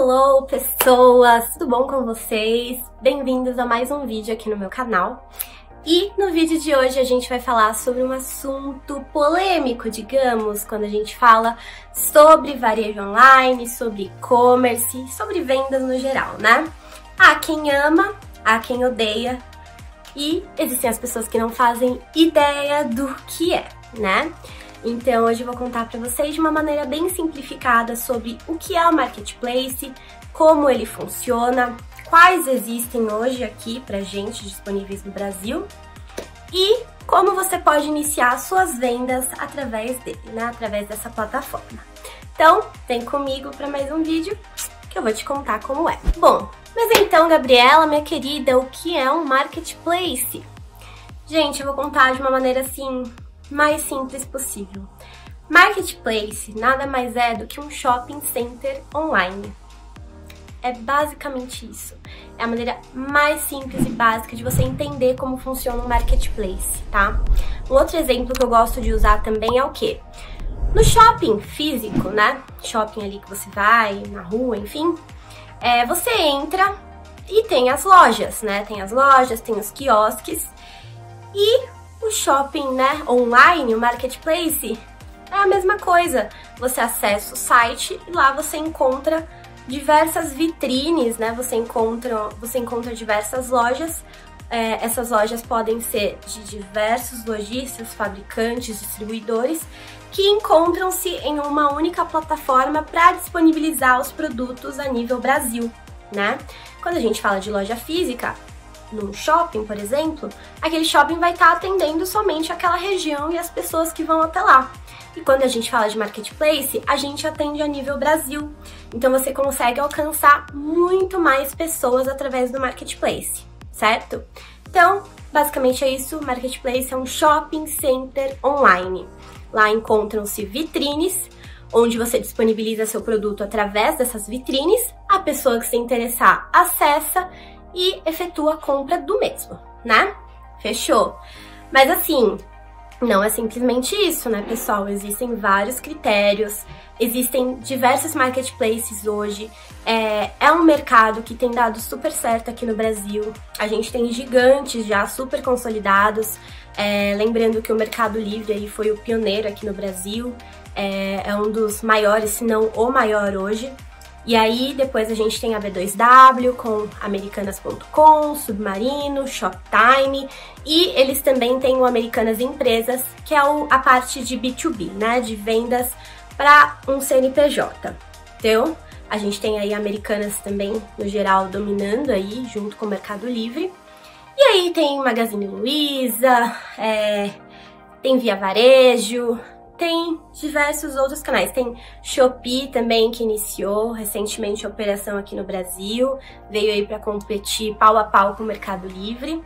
Hello, pessoas! Tudo bom com vocês? Bem-vindos a mais um vídeo aqui no meu canal. E no vídeo de hoje a gente vai falar sobre um assunto polêmico, digamos, quando a gente fala sobre varejo online, sobre e-commerce, sobre vendas no geral, né? Há quem ama, há quem odeia e existem as pessoas que não fazem ideia do que é, né? Então hoje eu vou contar para vocês de uma maneira bem simplificada sobre o que é o marketplace, como ele funciona, quais existem hoje aqui pra gente disponíveis no Brasil e como você pode iniciar suas vendas através dele, né? Através dessa plataforma. Então, vem comigo para mais um vídeo que eu vou te contar como é. Bom, mas então, Gabriela, minha querida, o que é um marketplace? Gente, eu vou contar de uma maneira assim mais simples possível. Marketplace nada mais é do que um shopping center online. É basicamente isso. É a maneira mais simples e básica de você entender como funciona um marketplace, tá? Um outro exemplo que eu gosto de usar também é o quê? No shopping físico, né? Shopping ali que você vai, na rua, enfim. É, você entra e tem as lojas, né? Tem as lojas, tem os quiosques. E o shopping, né, online, o marketplace, é a mesma coisa. Você acessa o site e lá você encontra diversas vitrines, né? Você encontra, você encontra diversas lojas. É, essas lojas podem ser de diversos lojistas, fabricantes, distribuidores que encontram-se em uma única plataforma para disponibilizar os produtos a nível Brasil, né? Quando a gente fala de loja física, num shopping, por exemplo, aquele shopping vai estar tá atendendo somente aquela região e as pessoas que vão até lá. E quando a gente fala de marketplace, a gente atende a nível Brasil. Então você consegue alcançar muito mais pessoas através do marketplace, certo? Então, basicamente é isso. Marketplace é um shopping center online. Lá encontram-se vitrines, onde você disponibiliza seu produto através dessas vitrines. A pessoa que se interessar acessa e efetua a compra do mesmo, né? Fechou? Mas assim, não é simplesmente isso, né, pessoal? Existem vários critérios, existem diversos marketplaces hoje. É, é, um mercado que tem dado super certo aqui no Brasil. A gente tem gigantes já super consolidados. É, lembrando que o Mercado Livre aí foi o pioneiro aqui no Brasil. É, é um dos maiores, se não o maior hoje. E aí depois a gente tem a B2W com americanas.com, Submarino, Shoptime e eles também têm o Americanas Empresas, que é a parte de B2B, né, de vendas para um CNPJ. Então, a gente tem aí Americanas também, no geral, dominando aí, junto com o Mercado Livre. E aí tem Magazine Luiza, é, tem Via Varejo, tem diversos outros canais. Tem Shopee também, que iniciou recentemente a operação aqui no Brasil. Veio aí para competir pau a pau com o Mercado Livre.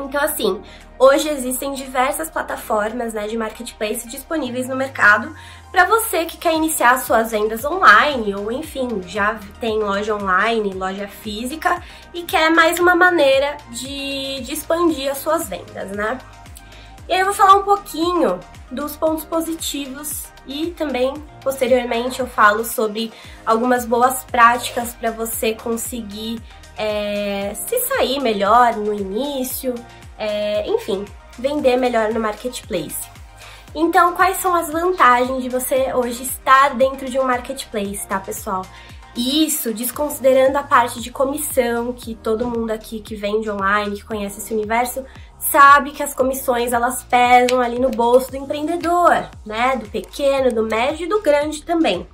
Então, assim, hoje existem diversas plataformas né, de marketplace disponíveis no mercado para você que quer iniciar suas vendas online ou, enfim, já tem loja online, loja física e quer mais uma maneira de, de expandir as suas vendas, né? E eu vou falar um pouquinho dos pontos positivos e também posteriormente eu falo sobre algumas boas práticas para você conseguir é, se sair melhor no início, é, enfim, vender melhor no marketplace. Então, quais são as vantagens de você hoje estar dentro de um marketplace, tá, pessoal? Isso desconsiderando a parte de comissão, que todo mundo aqui que vende online, que conhece esse universo, sabe que as comissões elas pesam ali no bolso do empreendedor, né? Do pequeno, do médio e do grande também.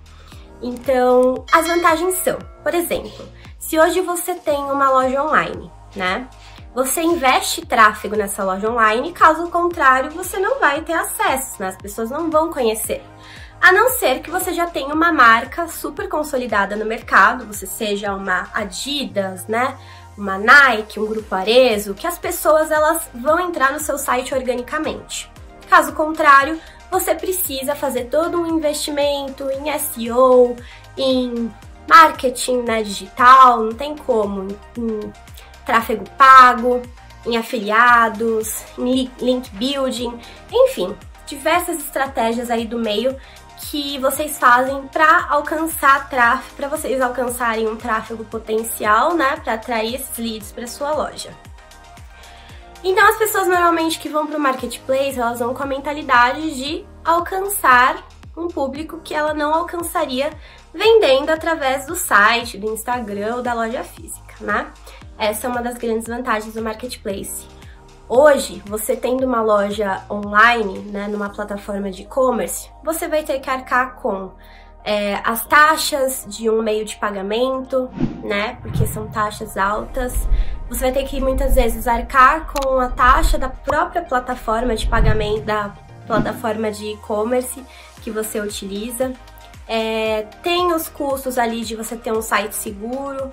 Então, as vantagens são, por exemplo, se hoje você tem uma loja online, né? Você investe tráfego nessa loja online, caso contrário, você não vai ter acesso, né? As pessoas não vão conhecer. A não ser que você já tenha uma marca super consolidada no mercado, você seja uma Adidas, né? Uma Nike, um grupo Arezo, que as pessoas elas vão entrar no seu site organicamente. Caso contrário, você precisa fazer todo um investimento em SEO, em marketing né, digital, não tem como, em tráfego pago, em afiliados, em link building, enfim, diversas estratégias aí do meio que vocês fazem para alcançar tráfego, para vocês alcançarem um tráfego potencial, né, para atrair esses leads para sua loja. Então as pessoas normalmente que vão para o marketplace, elas vão com a mentalidade de alcançar um público que ela não alcançaria vendendo através do site, do Instagram ou da loja física, né? Essa é uma das grandes vantagens do marketplace. Hoje, você tendo uma loja online, né, numa plataforma de e-commerce, você vai ter que arcar com é, as taxas de um meio de pagamento, né, porque são taxas altas. Você vai ter que muitas vezes arcar com a taxa da própria plataforma de pagamento, da plataforma de e-commerce que você utiliza. É, tem os custos ali de você ter um site seguro.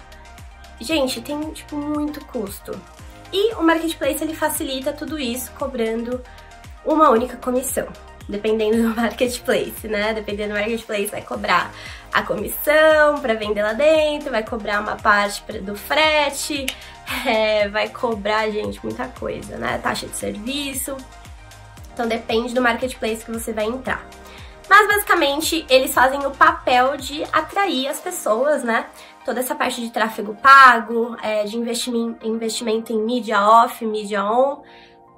Gente, tem tipo muito custo. E o marketplace ele facilita tudo isso cobrando uma única comissão. Dependendo do marketplace, né? Dependendo do marketplace, vai cobrar a comissão para vender lá dentro, vai cobrar uma parte do frete, é, vai cobrar, gente, muita coisa, né? Taxa de serviço. Então depende do marketplace que você vai entrar. Mas basicamente eles fazem o papel de atrair as pessoas, né? Toda essa parte de tráfego pago, é, de investimento, investimento em mídia off, mídia on,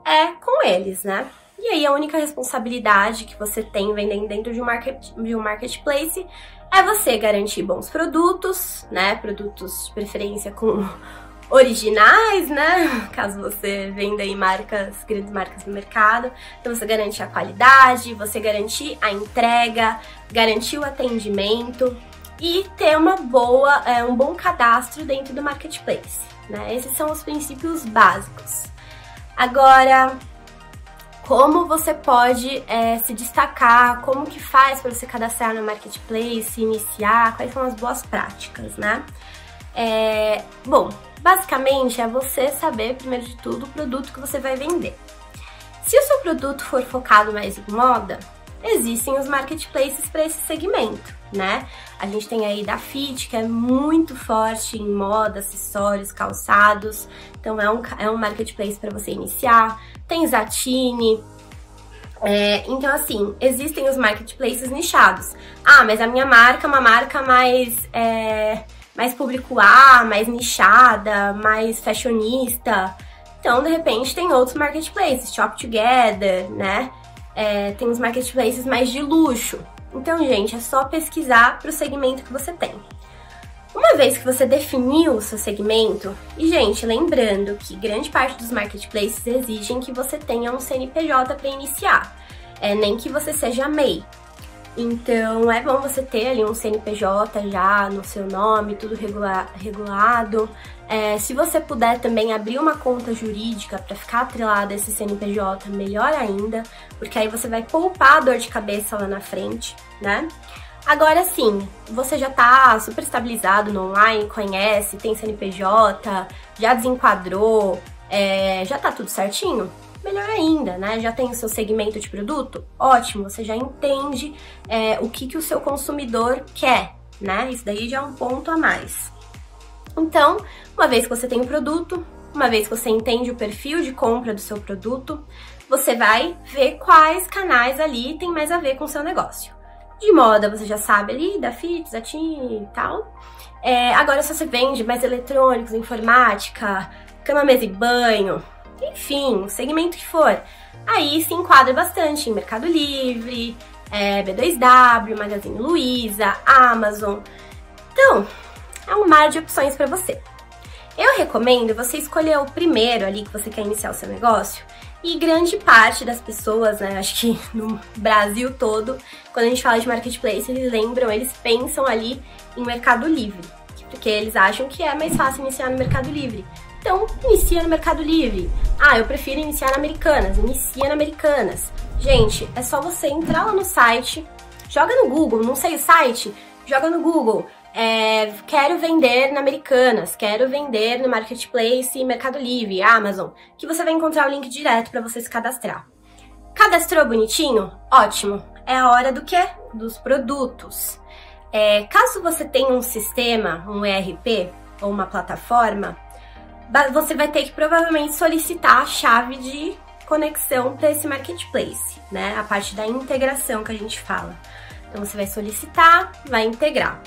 é com eles, né? E aí a única responsabilidade que você tem vendendo dentro de um, market, de um marketplace é você garantir bons produtos, né? Produtos de preferência com originais, né? Caso você venda aí marcas, grandes marcas no mercado. Então você garante a qualidade, você garantir a entrega, garantir o atendimento e ter uma boa, é, um bom cadastro dentro do marketplace. Né? Esses são os princípios básicos. Agora, como você pode é, se destacar, como que faz para você cadastrar no marketplace, iniciar, quais são as boas práticas, né? É, bom, Basicamente, é você saber, primeiro de tudo, o produto que você vai vender. Se o seu produto for focado mais em moda, existem os marketplaces para esse segmento, né? A gente tem aí da Fit, que é muito forte em moda, acessórios, calçados, então é um, é um marketplace para você iniciar. Tem Zatini, é, então, assim, existem os marketplaces nichados. Ah, mas a minha marca é uma marca mais é, mais público A, mais nichada, mais fashionista. Então, de repente, tem outros marketplaces, Shop Together, né? É, tem os marketplaces mais de luxo. Então, gente, é só pesquisar para o segmento que você tem. Uma vez que você definiu o seu segmento, e gente, lembrando que grande parte dos marketplaces exigem que você tenha um CNPJ para iniciar, é, nem que você seja MEI. Então é bom você ter ali um CNPJ já no seu nome, tudo regula regulado. É, se você puder também abrir uma conta jurídica para ficar atrelada a esse CNPJ, melhor ainda, porque aí você vai poupar a dor de cabeça lá na frente, né? Agora sim, você já tá super estabilizado no online, conhece, tem CNPJ, já desenquadrou, é, já tá tudo certinho? melhor ainda, né? Já tem o seu segmento de produto? Ótimo, você já entende é, o que, que o seu consumidor quer, né? Isso daí já é um ponto a mais. Então, uma vez que você tem o produto, uma vez que você entende o perfil de compra do seu produto, você vai ver quais canais ali tem mais a ver com o seu negócio. De moda, você já sabe ali, da Fit, da Tini e tal. É, agora, se você vende mais eletrônicos, informática, cama, mesa e banho, enfim, o segmento que for. Aí se enquadra bastante em Mercado Livre, é, B2W, Magazine Luiza, Amazon. Então, é um mar de opções para você. Eu recomendo você escolher o primeiro ali que você quer iniciar o seu negócio. E grande parte das pessoas, né, acho que no Brasil todo, quando a gente fala de marketplace, eles lembram, eles pensam ali em Mercado Livre, porque eles acham que é mais fácil iniciar no Mercado Livre. Então, inicia no Mercado Livre. Ah, eu prefiro iniciar na Americanas. Inicia na Americanas. Gente, é só você entrar lá no site, joga no Google, não sei o site, joga no Google. É, quero vender na Americanas, quero vender no Marketplace, Mercado Livre, Amazon, que você vai encontrar o link direto para você se cadastrar. Cadastrou bonitinho? Ótimo. É a hora do quê? Dos produtos. É, caso você tenha um sistema, um ERP ou uma plataforma, você vai ter que provavelmente solicitar a chave de conexão para esse marketplace, né? A parte da integração que a gente fala. Então você vai solicitar, vai integrar.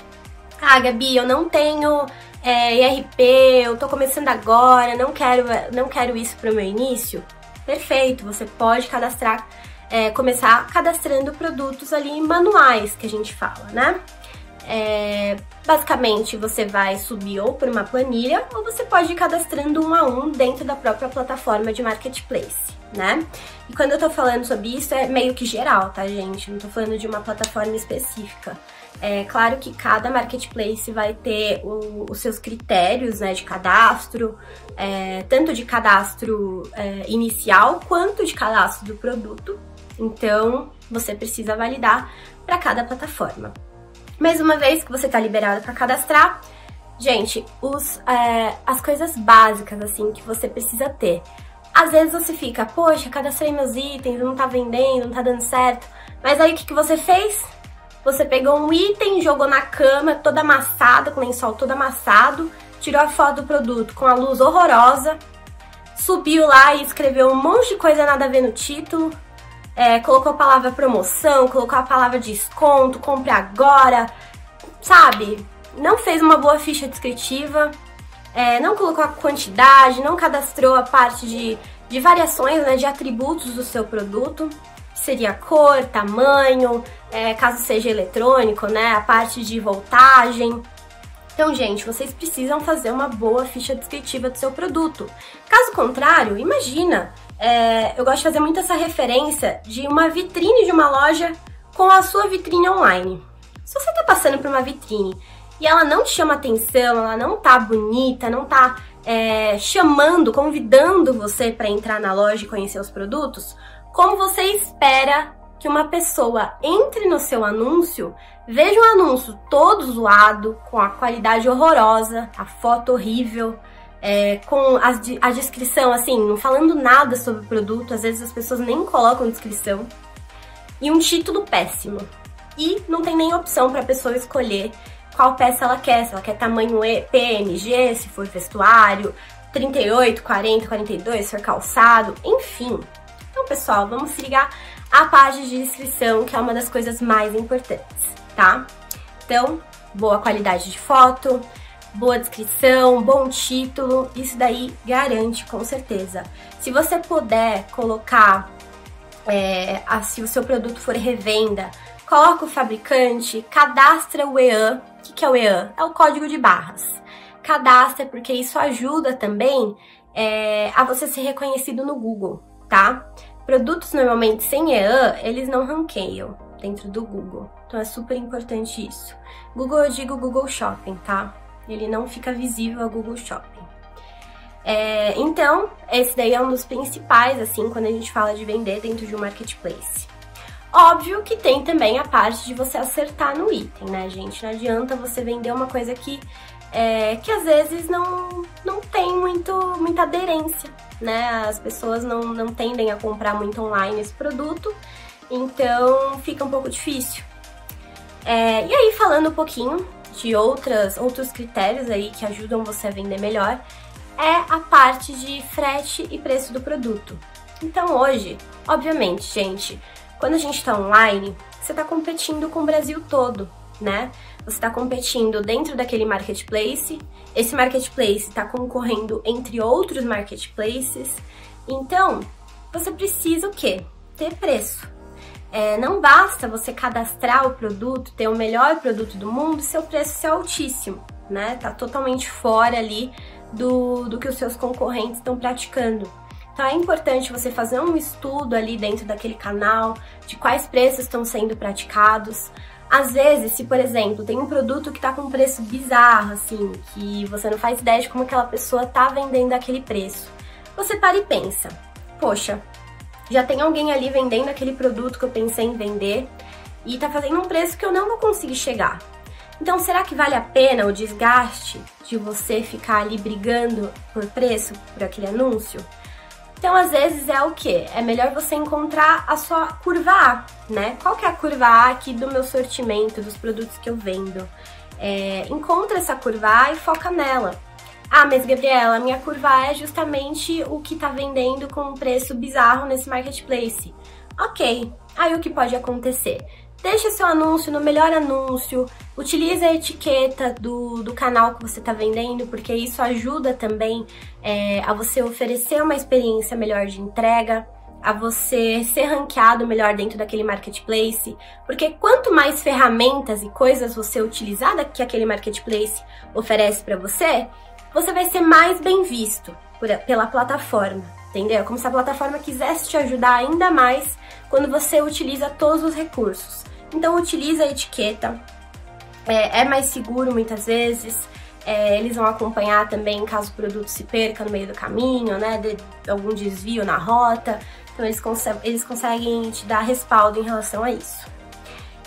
Ah, Gabi, eu não tenho é, IRP, eu tô começando agora, não quero, não quero isso para o meu início. Perfeito, você pode cadastrar, é, começar cadastrando produtos ali manuais que a gente fala, né? É, basicamente, você vai subir ou por uma planilha ou você pode ir cadastrando um a um dentro da própria plataforma de marketplace, né? E quando eu tô falando sobre isso, é meio que geral, tá, gente? Não tô falando de uma plataforma específica. É claro que cada marketplace vai ter o, os seus critérios né, de cadastro, é, tanto de cadastro é, inicial quanto de cadastro do produto. Então, você precisa validar para cada plataforma. Mas uma vez que você está liberado para cadastrar, gente, os, é, as coisas básicas assim que você precisa ter. Às vezes você fica, poxa, cadastrei meus itens, não tá vendendo, não tá dando certo. Mas aí o que, que você fez? Você pegou um item, jogou na cama, todo amassado, com o lençol todo amassado, tirou a foto do produto com a luz horrorosa, subiu lá e escreveu um monte de coisa nada a ver no título, é, colocou a palavra promoção, colocou a palavra desconto, compre agora, sabe? Não fez uma boa ficha descritiva, é, não colocou a quantidade, não cadastrou a parte de, de variações, né, de atributos do seu produto, seria cor, tamanho, é, caso seja eletrônico, né, a parte de voltagem. Então, gente, vocês precisam fazer uma boa ficha descritiva do seu produto. Caso contrário, imagina é, eu gosto de fazer muito essa referência de uma vitrine de uma loja com a sua vitrine online. Se você tá passando por uma vitrine e ela não te chama atenção, ela não tá bonita, não tá é, chamando, convidando você para entrar na loja e conhecer os produtos, como você espera que uma pessoa entre no seu anúncio, veja o anúncio todo zoado, com a qualidade horrorosa, a foto horrível, é, com a, a descrição, assim, não falando nada sobre o produto, às vezes as pessoas nem colocam descrição, e um título péssimo. E não tem nem opção para a pessoa escolher qual peça ela quer, se ela quer tamanho PMG, se for vestuário, 38, 40, 42, se for calçado, enfim. Então, pessoal, vamos se ligar à página de descrição, que é uma das coisas mais importantes, tá? Então, boa qualidade de foto, boa descrição, bom título, isso daí garante com certeza. Se você puder colocar, é, a, se o seu produto for revenda, coloca o fabricante, cadastra o EAN. O que, que é o EAN? É o código de barras. Cadastra porque isso ajuda também é, a você ser reconhecido no Google, tá? Produtos normalmente sem EAN, eles não ranqueiam dentro do Google. Então é super importante isso. Google eu digo Google Shopping, tá? ele não fica visível a Google Shopping. É, então, esse daí é um dos principais, assim, quando a gente fala de vender dentro de um marketplace. Óbvio que tem também a parte de você acertar no item, né, gente? Não adianta você vender uma coisa que, é, que às vezes não, não tem muito, muita aderência, né? As pessoas não, não tendem a comprar muito online esse produto, então fica um pouco difícil. É, e aí, falando um pouquinho de outras, outros critérios aí que ajudam você a vender melhor, é a parte de frete e preço do produto. Então hoje, obviamente, gente, quando a gente está online, você está competindo com o Brasil todo, né? Você está competindo dentro daquele marketplace, esse marketplace está concorrendo entre outros marketplaces, então você precisa o quê? Ter preço. É, não basta você cadastrar o produto, ter o melhor produto do mundo, seu preço ser altíssimo, né? Tá totalmente fora ali do, do que os seus concorrentes estão praticando. Então é importante você fazer um estudo ali dentro daquele canal de quais preços estão sendo praticados. Às vezes, se por exemplo tem um produto que tá com um preço bizarro, assim, que você não faz ideia de como aquela pessoa tá vendendo aquele preço, você para e pensa: poxa, já tem alguém ali vendendo aquele produto que eu pensei em vender e tá fazendo um preço que eu não vou conseguir chegar. Então, será que vale a pena o desgaste de você ficar ali brigando por preço por aquele anúncio? Então, às vezes é o que? É melhor você encontrar a sua curva A, né? Qual que é a curva A aqui do meu sortimento, dos produtos que eu vendo? É, encontra essa curva A e foca nela. Ah, mas Gabriela, minha curva é justamente o que tá vendendo com um preço bizarro nesse marketplace. Ok, aí o que pode acontecer? Deixa seu anúncio no melhor anúncio, utilize a etiqueta do, do canal que você está vendendo, porque isso ajuda também é, a você oferecer uma experiência melhor de entrega, a você ser ranqueado melhor dentro daquele marketplace, porque quanto mais ferramentas e coisas você utilizar que aquele marketplace oferece para você, você vai ser mais bem visto por, pela plataforma, entendeu? Como se a plataforma quisesse te ajudar ainda mais quando você utiliza todos os recursos. Então utiliza a etiqueta, é, é mais seguro muitas vezes, é, eles vão acompanhar também caso o produto se perca no meio do caminho, né, de algum desvio na rota, então eles, conseguem, eles conseguem te dar respaldo em relação a isso.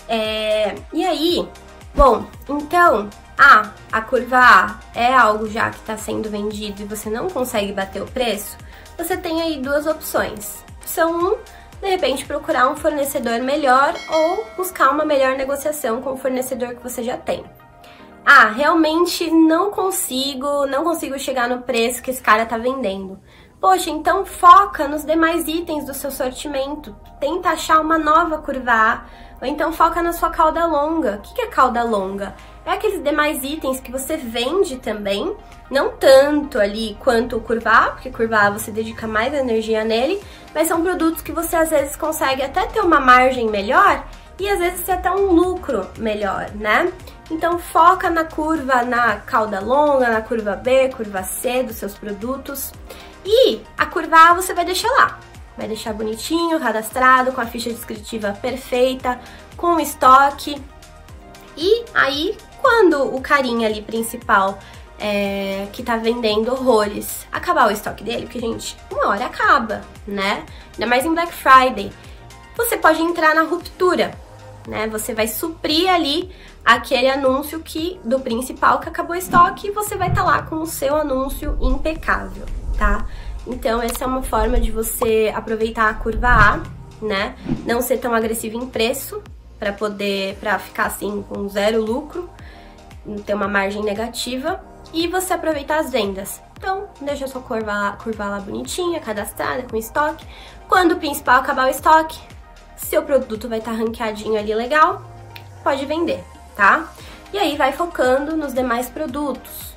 É, e aí, bom, então, ah, a curva A é algo já que está sendo vendido e você não consegue bater o preço, você tem aí duas opções. Opção 1, de repente procurar um fornecedor melhor ou buscar uma melhor negociação com o fornecedor que você já tem. Ah, realmente não consigo, não consigo chegar no preço que esse cara tá vendendo. Poxa, então foca nos demais itens do seu sortimento. Tenta achar uma nova curva A. Ou então foca na sua cauda longa. O que é cauda longa? É aqueles demais itens que você vende também, não tanto ali quanto o curva A, porque curva A você dedica mais energia nele, mas são produtos que você às vezes consegue até ter uma margem melhor e às vezes até um lucro melhor, né? Então foca na curva, na cauda longa, na curva B, curva C dos seus produtos. E a curva A você vai deixar lá. Vai deixar bonitinho, cadastrado, com a ficha descritiva perfeita, com estoque. E aí, quando o carinha ali principal é, que tá vendendo horrores acabar o estoque dele, porque, gente, uma hora acaba, né? Ainda mais em Black Friday. Você pode entrar na ruptura, né? Você vai suprir ali aquele anúncio que do principal que acabou o estoque e você vai estar tá lá com o seu anúncio impecável tá? Então essa é uma forma de você aproveitar a curva A, né? Não ser tão agressivo em preço para poder para ficar assim com zero lucro, ter uma margem negativa e você aproveitar as vendas. Então, deixa sua curva, curva lá bonitinha, cadastrada, com estoque. Quando o principal acabar o estoque, seu produto vai estar tá ranqueadinho ali legal, pode vender, tá? E aí vai focando nos demais produtos.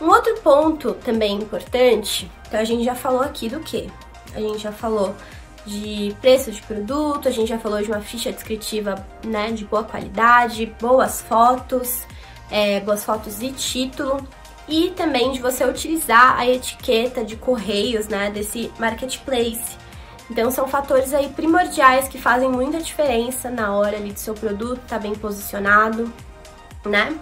Um outro ponto também importante, então a gente já falou aqui do que? A gente já falou de preço de produto, a gente já falou de uma ficha descritiva né, de boa qualidade, boas fotos, é, boas fotos e título, e também de você utilizar a etiqueta de correios né, desse marketplace. Então são fatores aí primordiais que fazem muita diferença na hora ali do seu produto estar tá bem posicionado, né?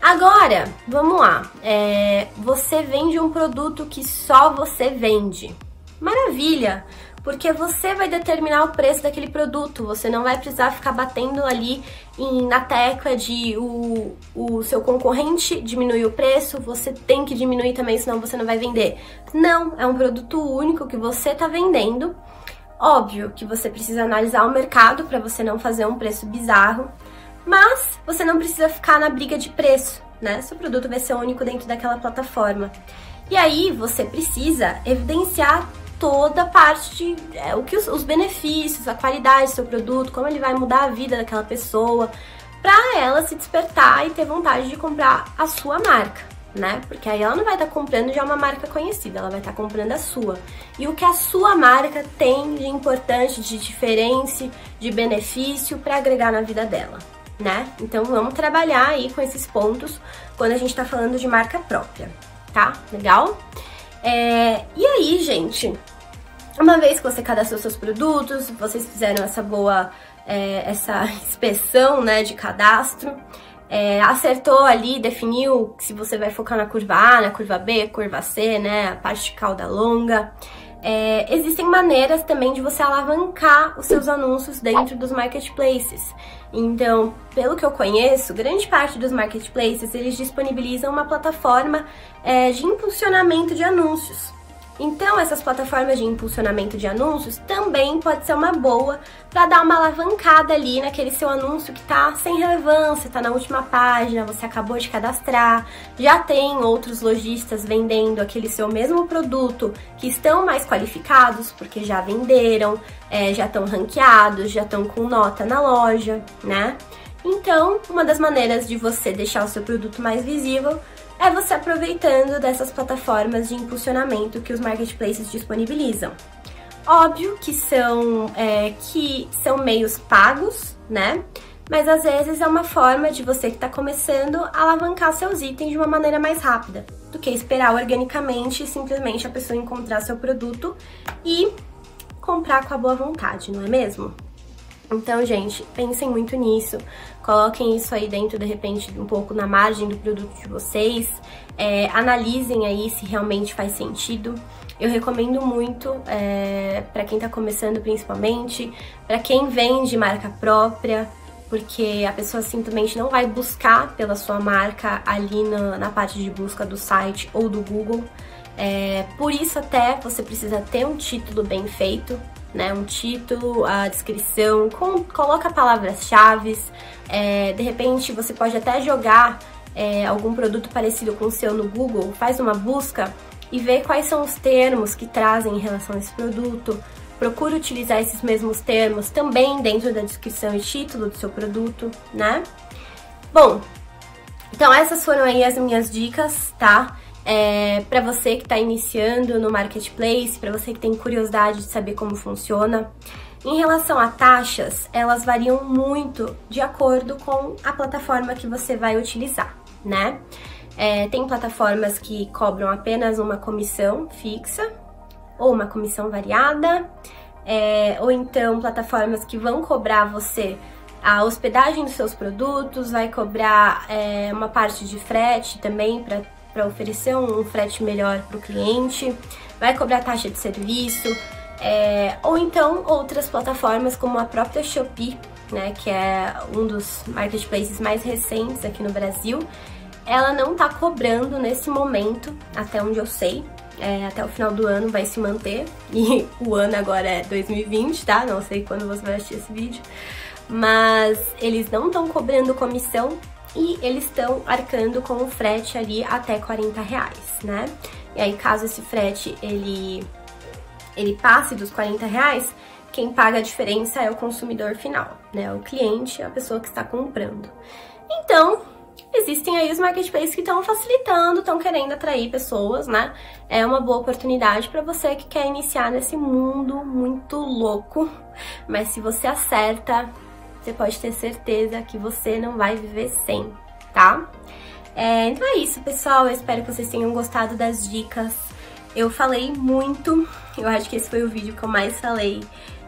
Agora, vamos lá. É, você vende um produto que só você vende. Maravilha! Porque você vai determinar o preço daquele produto. Você não vai precisar ficar batendo ali em, na tecla de o, o seu concorrente diminuir o preço, você tem que diminuir também, senão você não vai vender. Não, é um produto único que você está vendendo. Óbvio que você precisa analisar o mercado para você não fazer um preço bizarro. Mas você não precisa ficar na briga de preço, né? Seu produto vai ser único dentro daquela plataforma. E aí você precisa evidenciar toda a parte de é, o que os, os, benefícios, a qualidade do seu produto, como ele vai mudar a vida daquela pessoa, para ela se despertar e ter vontade de comprar a sua marca, né? Porque aí ela não vai estar tá comprando já uma marca conhecida, ela vai estar tá comprando a sua. E o que a sua marca tem de importante, de diferença, de benefício para agregar na vida dela né? Então vamos trabalhar aí com esses pontos quando a gente tá falando de marca própria, tá? Legal? É, e aí, gente, uma vez que você cadastrou seus produtos, vocês fizeram essa boa, é, essa inspeção, né, de cadastro, é, acertou ali, definiu se você vai focar na curva A, na curva B, curva C, né, a parte de cauda longa, é, existem maneiras também de você alavancar os seus anúncios dentro dos marketplaces. Então, pelo que eu conheço, grande parte dos marketplaces eles disponibilizam uma plataforma é, de impulsionamento de anúncios. Então, essas plataformas de impulsionamento de anúncios também pode ser uma boa para dar uma alavancada ali naquele seu anúncio que está sem relevância, está na última página, você acabou de cadastrar, já tem outros lojistas vendendo aquele seu mesmo produto que estão mais qualificados porque já venderam, é, já estão ranqueados, já estão com nota na loja, né? Então, uma das maneiras de você deixar o seu produto mais visível é você aproveitando dessas plataformas de impulsionamento que os marketplaces disponibilizam. Óbvio que são, é, que são meios pagos, né? Mas às vezes é uma forma de você que está começando alavancar seus itens de uma maneira mais rápida do que esperar organicamente e simplesmente a pessoa encontrar seu produto e comprar com a boa vontade, não é mesmo? Então, gente, pensem muito nisso, coloquem isso aí dentro, de repente, um pouco na margem do produto de vocês, é, analisem aí se realmente faz sentido. Eu recomendo muito é, para quem tá começando principalmente, para quem vende marca própria, porque a pessoa simplesmente não vai buscar pela sua marca ali na, na parte de busca do site ou do Google. É, por isso até você precisa ter um título bem feito, né? Um título, a descrição, com, coloca palavras-chave. É, de repente você pode até jogar é, algum produto parecido com o seu no Google, faz uma busca e vê quais são os termos que trazem em relação a esse produto. Procura utilizar esses mesmos termos também dentro da descrição e título do seu produto, né? Bom, então essas foram aí as minhas dicas, tá? É, para você que está iniciando no marketplace, para você que tem curiosidade de saber como funciona. Em relação a taxas, elas variam muito de acordo com a plataforma que você vai utilizar, né? É, tem plataformas que cobram apenas uma comissão fixa ou uma comissão variada, é, ou então plataformas que vão cobrar você a hospedagem dos seus produtos, vai cobrar é, uma parte de frete também para para oferecer um frete melhor para o cliente, vai cobrar taxa de serviço, é, ou então outras plataformas como a própria Shopee, né, que é um dos marketplaces mais recentes aqui no Brasil, ela não está cobrando nesse momento, até onde eu sei, é, até o final do ano vai se manter, e o ano agora é 2020, tá? Não sei quando você vai assistir esse vídeo, mas eles não estão cobrando comissão e eles estão arcando com o frete ali até 40 reais, né? E aí, caso esse frete ele, ele passe dos 40 reais, quem paga a diferença é o consumidor final, né? O cliente, a pessoa que está comprando. Então, existem aí os marketplaces que estão facilitando, estão querendo atrair pessoas, né? É uma boa oportunidade para você que quer iniciar nesse mundo muito louco, mas se você acerta, você pode ter certeza que você não vai viver sem, tá? É, então é isso, pessoal. Eu espero que vocês tenham gostado das dicas. Eu falei muito, eu acho que esse foi o vídeo que eu mais falei.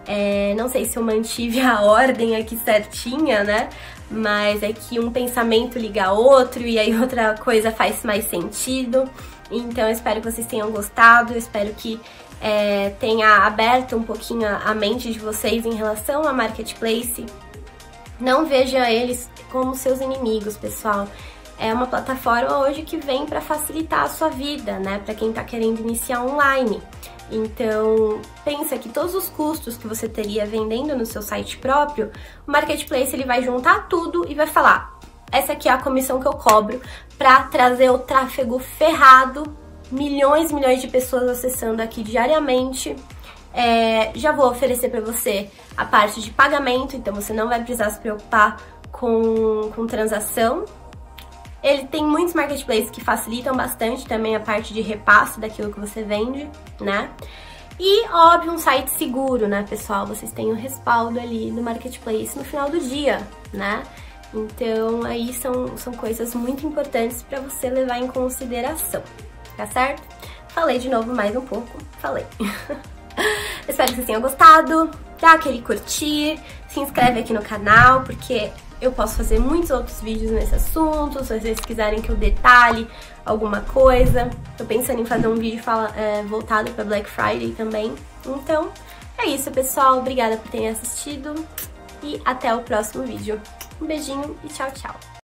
É, não sei se eu mantive a ordem aqui certinha, né? Mas é que um pensamento liga a outro e aí outra coisa faz mais sentido. Então eu espero que vocês tenham gostado, eu espero que é, tenha aberto um pouquinho a mente de vocês em relação a marketplace não veja eles como seus inimigos, pessoal. É uma plataforma hoje que vem para facilitar a sua vida, né? Para quem está querendo iniciar online. Então, pensa que todos os custos que você teria vendendo no seu site próprio, o marketplace ele vai juntar tudo e vai falar: essa aqui é a comissão que eu cobro para trazer o tráfego ferrado, milhões e milhões de pessoas acessando aqui diariamente é, já vou oferecer para você a parte de pagamento, então você não vai precisar se preocupar com, com transação. Ele tem muitos marketplaces que facilitam bastante também a parte de repasse daquilo que você vende, né? E, óbvio, um site seguro, né, pessoal? Vocês têm o respaldo ali do marketplace no final do dia, né? Então, aí são, são coisas muito importantes para você levar em consideração, tá certo? Falei de novo mais um pouco, falei. Espero que vocês tenham gostado. Dá aquele curtir, se inscreve aqui no canal, porque eu posso fazer muitos outros vídeos nesse assunto, se vocês quiserem que eu detalhe alguma coisa. Tô pensando em fazer um vídeo fala, é, voltado para Black Friday também. Então, é isso, pessoal. Obrigada por terem assistido e até o próximo vídeo. Um beijinho e tchau, tchau.